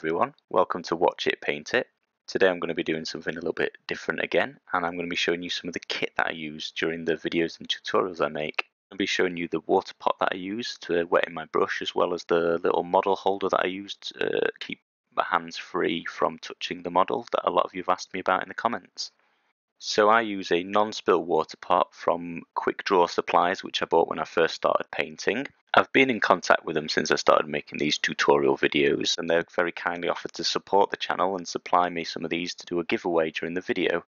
everyone, welcome to Watch It Paint It. Today I'm going to be doing something a little bit different again and I'm going to be showing you some of the kit that I use during the videos and tutorials I make. I'll be showing you the water pot that I use to wet in my brush as well as the little model holder that I use to uh, keep my hands free from touching the model that a lot of you have asked me about in the comments. So I use a non-spill water pot from Quickdraw Supplies which I bought when I first started painting. I've been in contact with them since I started making these tutorial videos and they've very kindly offered to support the channel and supply me some of these to do a giveaway during the video.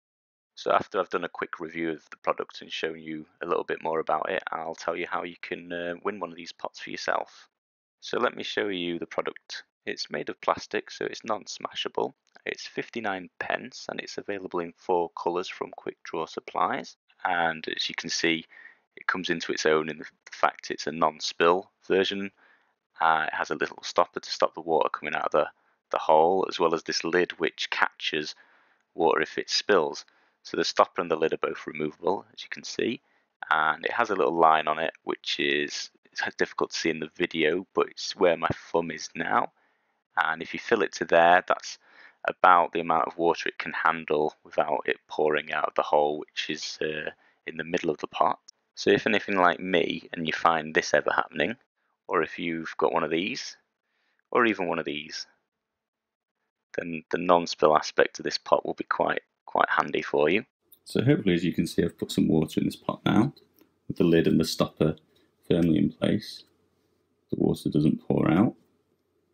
So after I've done a quick review of the product and shown you a little bit more about it, I'll tell you how you can uh, win one of these pots for yourself. So let me show you the product. It's made of plastic so it's non-smashable it's 59 pence and it's available in four colours from Quickdraw Supplies. And as you can see, it comes into its own in the fact it's a non-spill version. Uh, it has a little stopper to stop the water coming out of the, the hole, as well as this lid which catches water if it spills. So the stopper and the lid are both removable, as you can see. And it has a little line on it, which is it's difficult to see in the video, but it's where my thumb is now. And if you fill it to there, that's about the amount of water it can handle without it pouring out of the hole, which is uh, in the middle of the pot. So if anything like me and you find this ever happening, or if you've got one of these, or even one of these, then the non-spill aspect of this pot will be quite quite handy for you. So hopefully as you can see I've put some water in this pot now with the lid and the stopper firmly in place. The water doesn't pour out.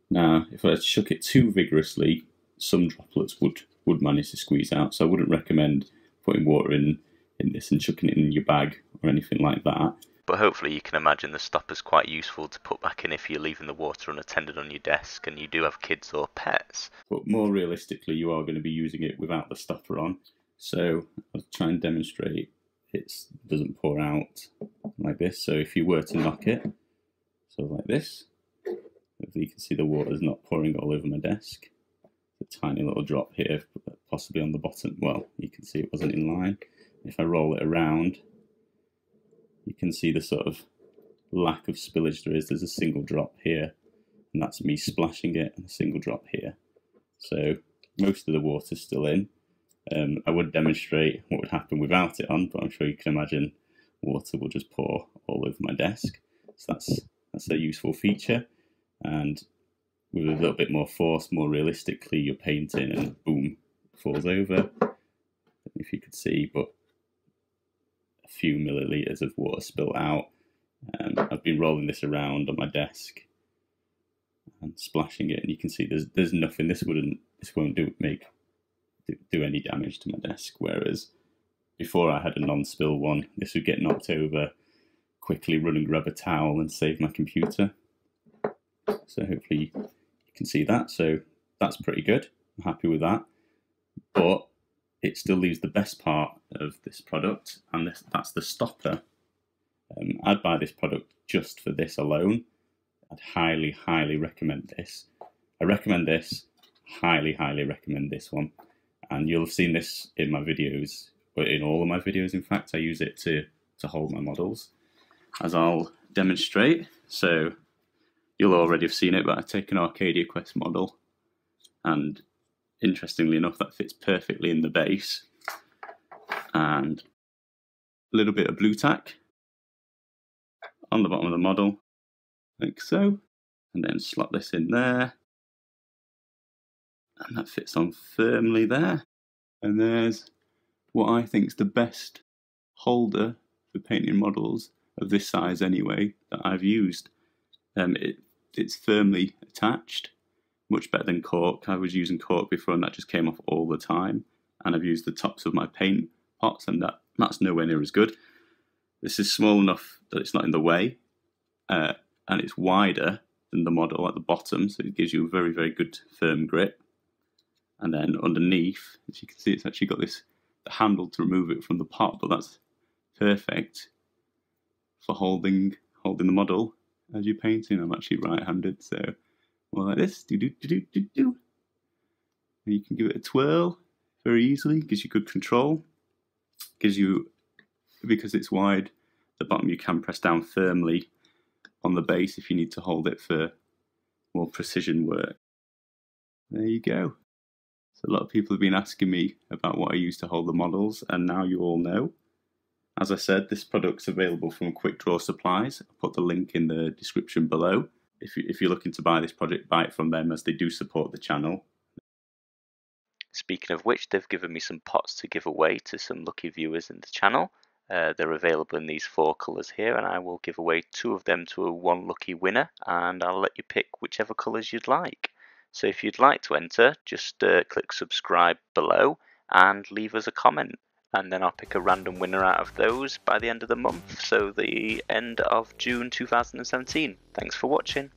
Now if I shook it too vigorously some droplets would would manage to squeeze out. So I wouldn't recommend putting water in in this and chucking it in your bag or anything like that. But hopefully you can imagine the stopper's quite useful to put back in if you're leaving the water unattended on your desk and you do have kids or pets. But more realistically, you are going to be using it without the stopper on. So I'll try and demonstrate it doesn't pour out like this. So if you were to knock it, so like this, hopefully you can see the water's not pouring all over my desk tiny little drop here, possibly on the bottom. Well, you can see it wasn't in line. If I roll it around, you can see the sort of lack of spillage there is. There's a single drop here, and that's me splashing it, and a single drop here. So most of the water's still in. Um, I would demonstrate what would happen without it on, but I'm sure you can imagine water will just pour all over my desk. So that's that's a useful feature. And with a little bit more force, more realistically, you're painting and boom, falls over. If you could see, but a few milliliters of water spill out. Um, I've been rolling this around on my desk and splashing it, and you can see there's there's nothing. This wouldn't this won't do make do, do any damage to my desk. Whereas before I had a non-spill one, this would get knocked over. Quickly run and grab a towel and save my computer. So hopefully can see that. So that's pretty good. I'm happy with that. But it still leaves the best part of this product, and this, that's the stopper. Um, I'd buy this product just for this alone. I'd highly, highly recommend this. I recommend this, highly, highly recommend this one. And you'll have seen this in my videos, but in all of my videos, in fact, I use it to, to hold my models, as I'll demonstrate. So you'll already have seen it, but I take an Arcadia Quest model, and interestingly enough, that fits perfectly in the base. And a little bit of Blu Tack on the bottom of the model, like so, and then slot this in there, and that fits on firmly there. And there's what I think is the best holder for painting models of this size anyway that I've used. Um, it, it's firmly attached, much better than cork. I was using cork before and that just came off all the time. And I've used the tops of my paint pots and that, that's nowhere near as good. This is small enough that it's not in the way uh, and it's wider than the model at the bottom, so it gives you a very, very good firm grip. And then underneath, as you can see, it's actually got this the handle to remove it from the pot, but that's perfect for holding holding the model as you're painting. I'm actually right-handed, so well like this, do do do do do do. And you can give it a twirl very easily. Gives you good control. Gives you because it's wide. The bottom you can press down firmly on the base if you need to hold it for more precision work. there you go. So a lot of people have been asking me about what I use to hold the models, and now you all know. As I said, this product's available from Quickdraw Supplies. I'll put the link in the description below. If, you, if you're looking to buy this project, buy it from them as they do support the channel. Speaking of which, they've given me some pots to give away to some lucky viewers in the channel. Uh, they're available in these four colours here and I will give away two of them to a one lucky winner and I'll let you pick whichever colours you'd like. So if you'd like to enter, just uh, click subscribe below and leave us a comment and then I'll pick a random winner out of those by the end of the month, so the end of June 2017. Thanks for watching.